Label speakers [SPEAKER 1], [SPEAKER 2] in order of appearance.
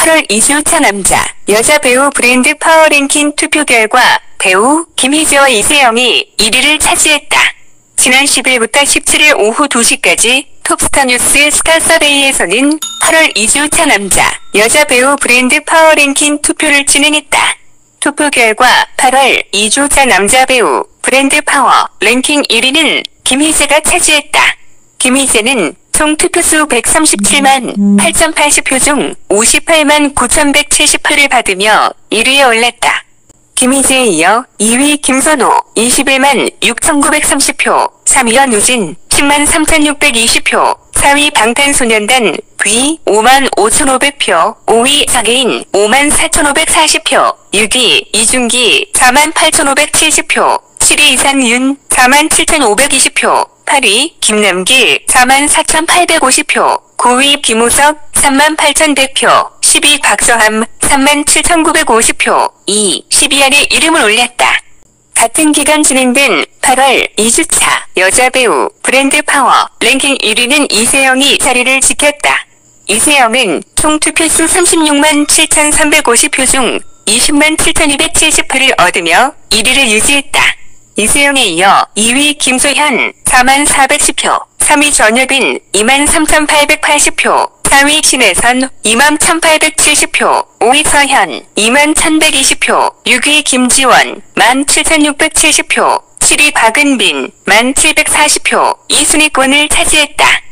[SPEAKER 1] 8월 2주차 남자, 여자 배우 브랜드 파워랭킹 투표 결과 배우 김희재와 이세영이 1위를 차지했다. 지난 10일부터 17일 오후 2시까지 톱스타 뉴스 스타서베이에서는 8월 2주차 남자, 여자 배우 브랜드 파워랭킹 투표를 진행했다. 투표 결과 8월 2주차 남자 배우 브랜드 파워 랭킹 1위는 김희재가 차지했다. 김희재는 총 투표수 137만 8,080표 중 58만 9,178을 받으며 1위에 올랐다. 김희재에 이어 2위 김선호 21만 6,930표, 3위 연우진 10만 3,620표, 4위 방탄소년단 V 5만 5,500표, 5위 장애인 5만 4,540표, 6위 이준기 4만 8,570표, 7위 이상윤 4만 7,520표, 8위 김남길 4만 4,850표, 9위 김우석 3만 8,100표, 10위 박서함 3만 7,950표, 2, 10위 안에 이름을 올렸다. 같은 기간 진행된 8월 2주차 여자 배우 브랜드 파워 랭킹 1위는 이세영이 자리를 지켰다. 이세영은 총 투표수 36만 7,350표 중 20만 7,278을 얻으며 1위를 유지했다. 이세영에 이어 2위 김소현 4만 410표, 3위 전여빈 2만 3,880표, 4위 신혜선 2만 1,870표, 5위 서현 2만 1,120표, 6위 김지원 1만 7,670표, 7위 박은빈 1만 740표, 2순위권을 차지했다.